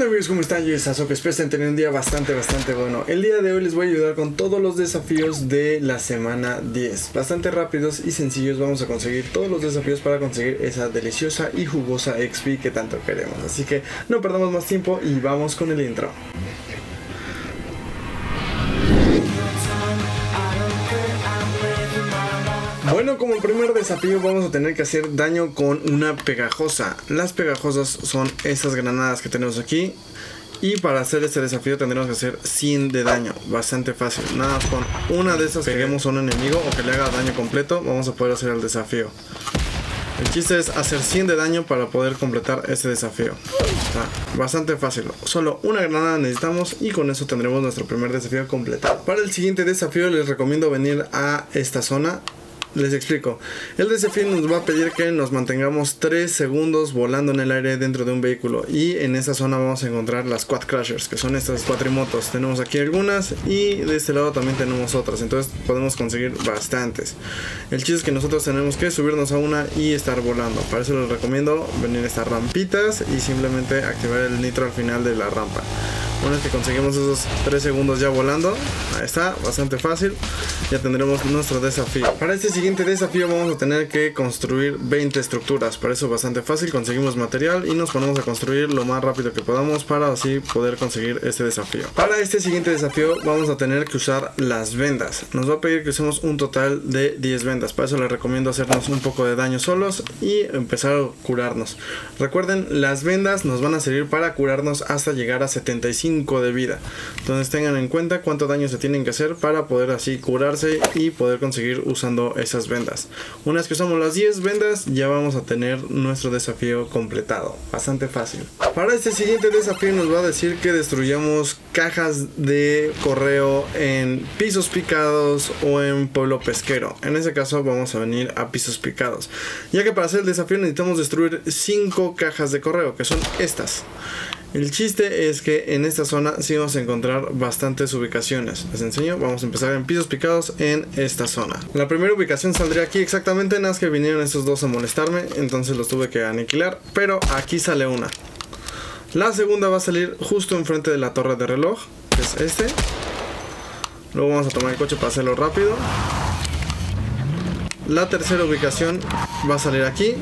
onda amigos? ¿Cómo están? Yo soy que espero estén teniendo un día bastante, bastante bueno. El día de hoy les voy a ayudar con todos los desafíos de la semana 10. Bastante rápidos y sencillos vamos a conseguir todos los desafíos para conseguir esa deliciosa y jugosa XP que tanto queremos. Así que no perdamos más tiempo y vamos con el intro. Bueno, como primer desafío vamos a tener que hacer daño con una pegajosa. Las pegajosas son estas granadas que tenemos aquí. Y para hacer este desafío tendremos que hacer 100 de daño, bastante fácil. Nada más con una de esas peguemos a un enemigo o que le haga daño completo, vamos a poder hacer el desafío. El chiste es hacer 100 de daño para poder completar este desafío. Está bastante fácil. Solo una granada necesitamos y con eso tendremos nuestro primer desafío completado. Para el siguiente desafío les recomiendo venir a esta zona les explico. El desafío nos va a pedir que nos mantengamos 3 segundos volando en el aire dentro de un vehículo. Y en esta zona vamos a encontrar las Quad Crashers, que son estas cuatrimotos. Tenemos aquí algunas y de este lado también tenemos otras. Entonces podemos conseguir bastantes. El chiste es que nosotros tenemos que subirnos a una y estar volando. Para eso les recomiendo venir a estas rampitas y simplemente activar el nitro al final de la rampa. Una vez que conseguimos esos 3 segundos ya volando, ahí está, bastante fácil, ya tendremos nuestro desafío. Para este siguiente desafío vamos a tener que construir 20 estructuras, para eso bastante fácil, conseguimos material y nos ponemos a construir lo más rápido que podamos para así poder conseguir este desafío. Para este siguiente desafío vamos a tener que usar las vendas, nos va a pedir que usemos un total de 10 vendas, para eso les recomiendo hacernos un poco de daño solos y empezar a curarnos. Recuerden, las vendas nos van a servir para curarnos hasta llegar a 75 de vida. Entonces tengan en cuenta cuánto daño se tienen que hacer para poder así curarse y poder conseguir usando esas vendas. Una vez que usamos las 10 vendas ya vamos a tener nuestro desafío completado. Bastante fácil. Para este siguiente desafío nos va a decir que destruyamos cajas de correo en pisos picados o en pueblo pesquero. En ese caso vamos a venir a pisos picados. Ya que para hacer el desafío necesitamos destruir 5 cajas de correo que son estas. El chiste es que en esta zona sí vamos a encontrar bastantes ubicaciones. Les enseño, vamos a empezar en pisos picados en esta zona. La primera ubicación saldría aquí exactamente, nada más que vinieron estos dos a molestarme, entonces los tuve que aniquilar, pero aquí sale una. La segunda va a salir justo enfrente de la torre de reloj, que es este. Luego vamos a tomar el coche para hacerlo rápido. La tercera ubicación va a salir aquí.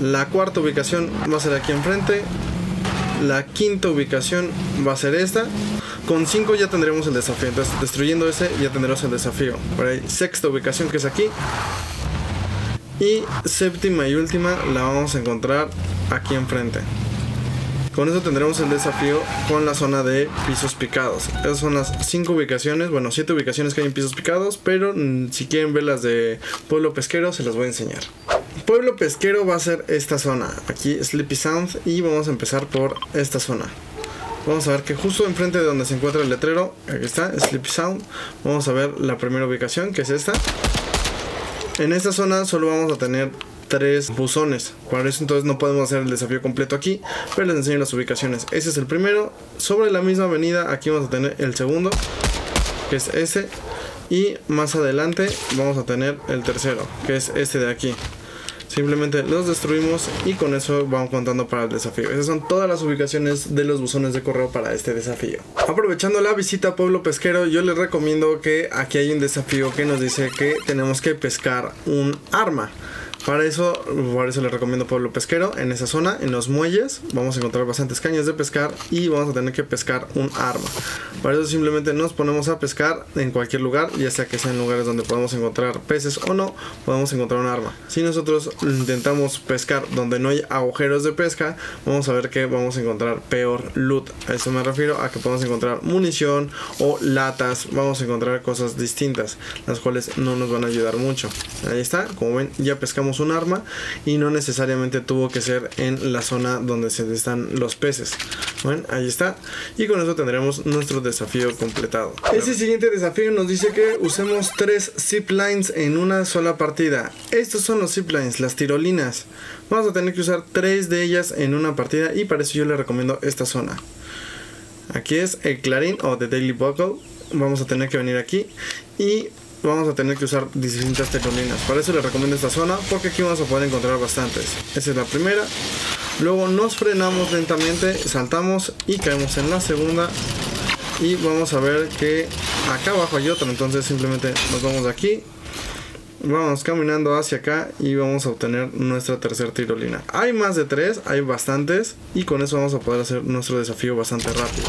La cuarta ubicación va a ser aquí enfrente. La quinta ubicación va a ser esta. Con 5 ya tendremos el desafío. Entonces, destruyendo ese ya tendremos el desafío. Ahí, sexta ubicación que es aquí. Y séptima y última la vamos a encontrar aquí enfrente. Con eso tendremos el desafío con la zona de pisos picados. Esas son las 5 ubicaciones, bueno, 7 ubicaciones que hay en pisos picados, pero mm, si quieren ver las de pueblo pesquero se las voy a enseñar pueblo pesquero va a ser esta zona. Aquí Sleepy Sound y vamos a empezar por esta zona. Vamos a ver que justo enfrente de donde se encuentra el letrero, aquí está, Sleepy Sound. Vamos a ver la primera ubicación, que es esta. En esta zona solo vamos a tener tres buzones. Por eso entonces no podemos hacer el desafío completo aquí, pero les enseño las ubicaciones. Ese es el primero. Sobre la misma avenida aquí vamos a tener el segundo, que es ese. Y más adelante vamos a tener el tercero, que es este de aquí. Simplemente los destruimos y con eso vamos contando para el desafío. Esas son todas las ubicaciones de los buzones de correo para este desafío. Aprovechando la visita a Pueblo Pesquero, yo les recomiendo que aquí hay un desafío que nos dice que tenemos que pescar un arma. Para eso, por eso les recomiendo Pueblo Pesquero. En esa zona, en los muelles, vamos a encontrar bastantes cañas de pescar y vamos a tener que pescar un arma. Para eso simplemente nos ponemos a pescar en cualquier lugar, ya sea que sean lugares donde podemos encontrar peces o no, podemos encontrar un arma. Si nosotros intentamos pescar donde no hay agujeros de pesca, vamos a ver que vamos a encontrar peor loot. A eso me refiero a que podemos encontrar munición o latas, vamos a encontrar cosas distintas, las cuales no nos van a ayudar mucho. Ahí está, como ven, ya pescamos un arma y no necesariamente tuvo que ser en la zona donde se están los peces. Bueno, ahí está. Y con eso tendremos nuestro desafío completado. Ese siguiente desafío nos dice que usemos tres zip lines en una sola partida. Estos son los zip lines, las tirolinas. Vamos a tener que usar tres de ellas en una partida y para eso yo les recomiendo esta zona. Aquí es el clarín o the daily buckle. Vamos a tener que venir aquí y vamos a tener que usar distintas tecolinas. Para eso les recomiendo esta zona porque aquí vamos a poder encontrar bastantes. Esa es la primera. Luego nos frenamos lentamente, saltamos y caemos en la segunda. Y vamos a ver que acá abajo hay otra, entonces simplemente nos vamos de aquí. Vamos caminando hacia acá y vamos a obtener nuestra tercera tirolina. Hay más de tres, hay bastantes y con eso vamos a poder hacer nuestro desafío bastante rápido.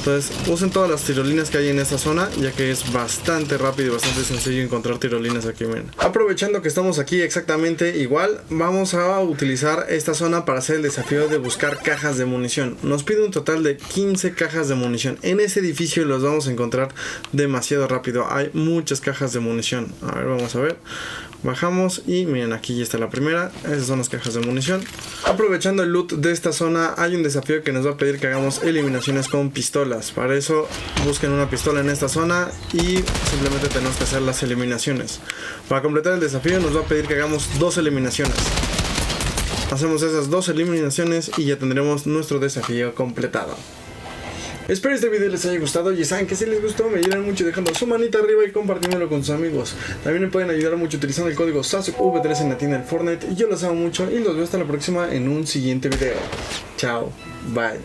Entonces usen todas las tirolinas que hay en esta zona ya que es bastante rápido y bastante sencillo encontrar tirolinas aquí. Miren. Aprovechando que estamos aquí exactamente igual, vamos a utilizar esta zona para hacer el desafío de buscar cajas de munición. Nos pide un total de 15 cajas de munición. En ese edificio los vamos a encontrar demasiado rápido. Hay muchas cajas de munición. A ver, vamos a ver. Bajamos y miren aquí ya está la primera. Esas son las cajas de munición. Aprovechando el loot de esta zona hay un desafío que nos va a pedir que hagamos eliminaciones con pistolas. Para eso busquen una pistola en esta zona y simplemente tenemos que hacer las eliminaciones. Para completar el desafío nos va a pedir que hagamos dos eliminaciones. Hacemos esas dos eliminaciones y ya tendremos nuestro desafío completado. Espero este video les haya gustado y saben que si les gustó me ayudan mucho dejando su manita arriba y compartiéndolo con sus amigos. También me pueden ayudar mucho utilizando el código SASUKV3 en la tienda del Fortnite y yo los amo mucho y los veo hasta la próxima en un siguiente video. Chao, bye.